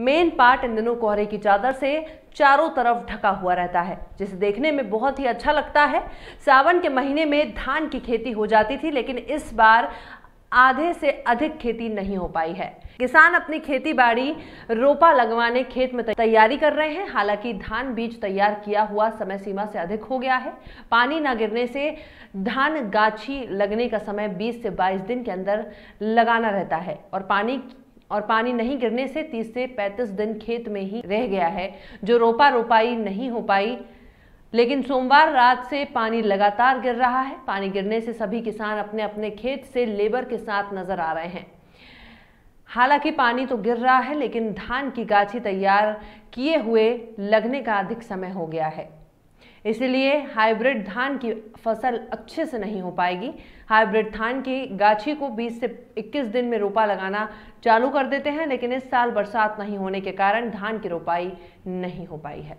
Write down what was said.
Main part in दिनों कोहरे की चादर से चारों तरफ़ ढका हुआ रहता है, जिसे देखने में बहुत ही अच्छा लगता है। सावन के महीने में धान की खेती हो जाती थी, लेकिन इस बार आधे से अधिक खेती नहीं हो पाई है। किसान अपनी खेती बाड़ी रोपा लगवाने खेत में तैयारी कर रहे हैं। हालाँकि धान बीज तैयार किया हुआ समय सीमा से अधिक हो गया है। पानी न गिरने से धान गाछी लगने का समय 20 से 22 दिन के अंदर लगाना रहता है और पानी और पानी नहीं गिरने से 30 से 35 दिन खेत में ही रह गया है, जो रोपा रोपाई नहीं हो पाई। लेकिन सोमवार रात से पानी लगातार गिर रहा है। पानी गिरने से सभी किसान अपने अपने खेत से लेबर के साथ नज़र आ रहे हैं। हालाँकि पानी तो गिर रहा है, लेकिन धान की गाछी तैयार किए हुए लगने का अधिक समय हो गया है। इसलिए हाइब्रिड धान की फ़सल अच्छे से नहीं हो पाएगी। हाइब्रिड धान की गाछी को 20 से 21 दिन में रोपा लगाना चालू कर देते हैं, लेकिन इस साल बरसात नहीं होने के कारण धान की रोपाई नहीं हो पाई है।